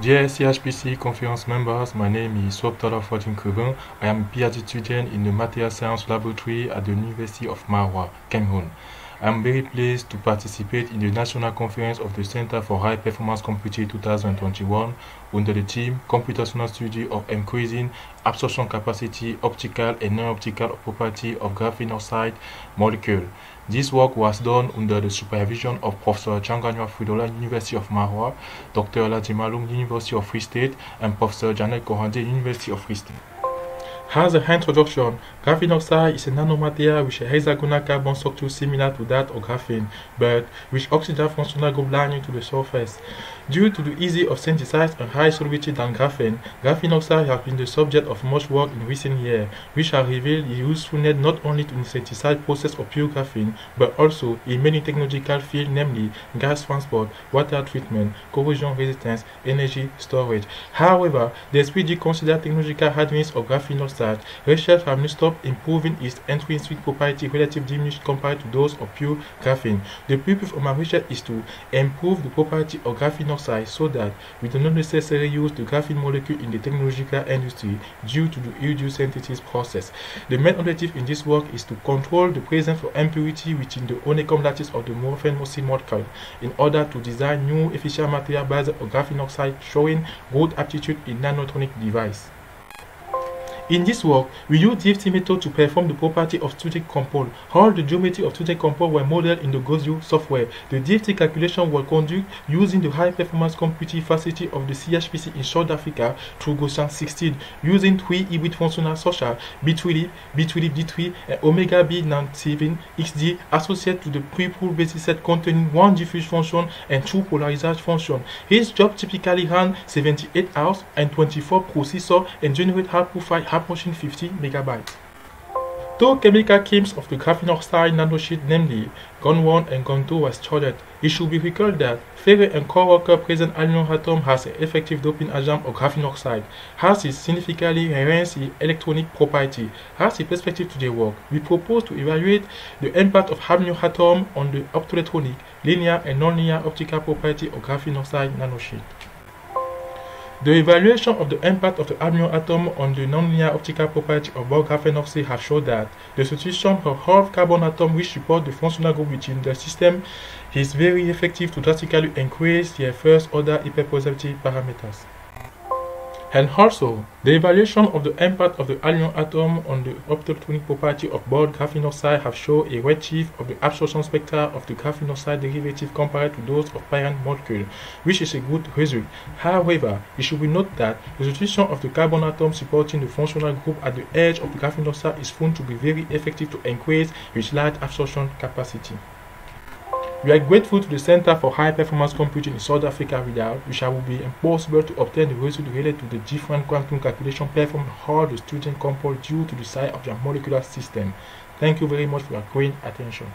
Dear CHPC conference members, my name is Souop Tala Fortin Kugun. I am a PhD student in the Material Science Laboratory at the University of Maroua, Cameroon. I am very pleased to participate in the National Conference of the Center for High Performance Computing 2021 under the theme Computational Study of Increasing Absorption Capacity, Optical and Non-Optical Property of Graphene Oxide Molecule. This work was done under the supervision of Professor Changanywa Fridola, University of Maroua, Dr. Lajimalung, University of Free State, and Professor Jeanet Conradie, University of Free State. As an introduction, graphene oxide is a nanomaterial with a hexagonal carbon structure similar to that of graphene, but with oxygen functional group lying to the surface. Due to the ease of synthesis and high solubility than graphene, graphene oxide has been the subject of much work in recent years, which has revealed its usefulness not only to the synthesis process of pure graphene, but also in many technological fields, namely gas transport, water treatment, corrosion resistance, energy storage. However, the considered technological advances of graphene oxide, that research have not stopped improving its intrinsic property relatively diminished compared to those of pure graphene. The purpose of my research is to improve the property of graphene oxide so that we do not necessarily use the graphene molecule in the technological industry due to the reduced synthesis process. The main objective in this work is to control the presence of impurity within the honeycomb lattice of the morphine molecule in order to design new efficient material based on graphene oxide showing good aptitude in nanotronic device. In this work, we used DFT method to perform the property of student compound. All the geometry of student compound were modeled in the GaussView software. The DFT calculation were conducted using the high-performance computing facility of the CHPC in South Africa through Gaussian 16, using three hybrid functional such as B3, B3, D3, and Omega B97 XD associated to the pre-pool basis set containing one diffuse function and two polarized function. His job typically ran 78 hours and 24 processor and generate output file approaching 50 megabytes. Two chemical chems of the graphene oxide nanosheet, namely GON1 and GON2, was studied. It should be recalled that ferrite and co-worker present aluminum atom has an effective doping agent of graphene oxide, has its significantly enhanced electronic property. As a perspective to the work, we propose to evaluate the impact of aluminum atom on the optoelectronic, linear and nonlinear optical property of graphene oxide nanosheet. The evaluation of the impact of the aluminum atom on the nonlinear optical property of oxide has shown that the substitution of half carbon atom which support the functional group within the system is very effective to drastically increase the first order hyperpositivity parameters. And also, the evaluation of the impact of the aluminum atom on the optoelectronic property of both graphene oxide have shown a redshift of the absorption spectra of the graphene oxide derivative compared to those of parent molecule, which is a good result. However, it should be noted that the substitution of the carbon atom supporting the functional group at the edge of the graphene oxide is found to be very effective to increase its light absorption capacity. We are grateful to the Center for High Performance Computing in South Africa without which it would be impossible to obtain the results related to the different quantum calculation performed all the student compound due to the size of their molecular system. Thank you very much for your kind attention.